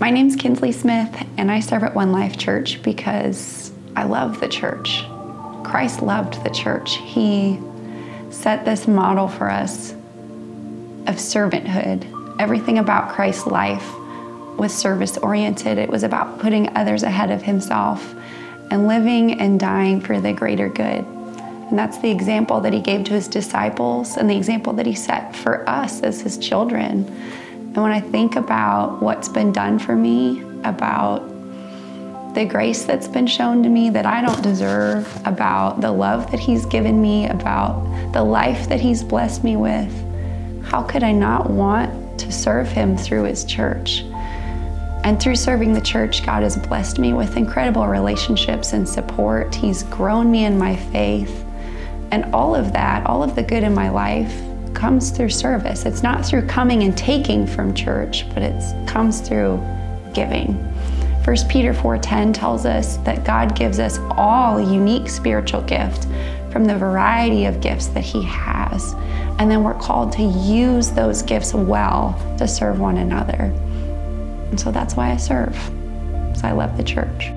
My name's Kinsley Smith, and I serve at One Life Church because I love the church. Christ loved the church. He set this model for us of servanthood. Everything about Christ's life was service oriented, it was about putting others ahead of himself and living and dying for the greater good. And that's the example that he gave to his disciples and the example that he set for us as his children. And when I think about what's been done for me, about the grace that's been shown to me that I don't deserve, about the love that he's given me, about the life that he's blessed me with, how could I not want to serve him through his church? And through serving the church, God has blessed me with incredible relationships and support. He's grown me in my faith. And all of that, all of the good in my life, comes through service. It's not through coming and taking from church, but it comes through giving. 1 Peter 4:10 tells us that God gives us all a unique spiritual gift from the variety of gifts that he has. And then we're called to use those gifts well to serve one another. And so that's why I serve. Because I love the church.